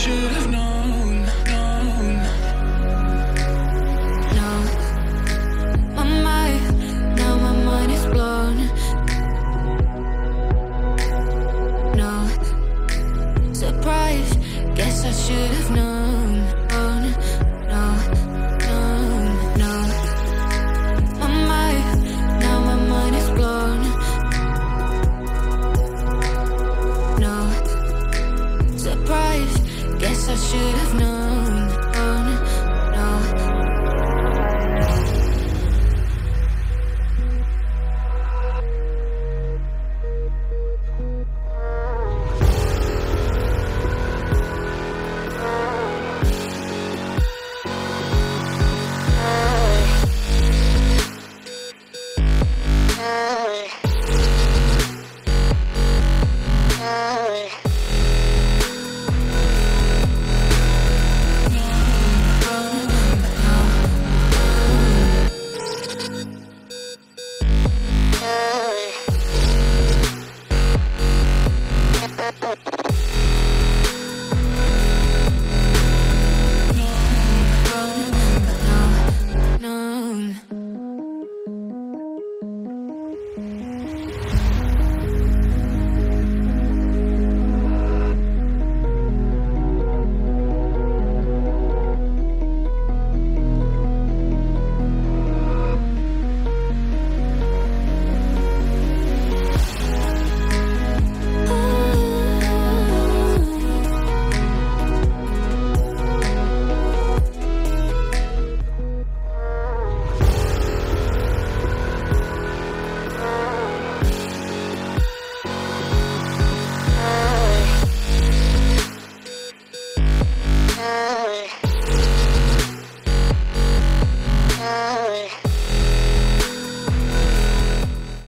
should have known, known. No, my mind, now my mind is blown. No, surprise, guess I should have known. known. No, no. My mind, now my mind is blown. No. I should have known.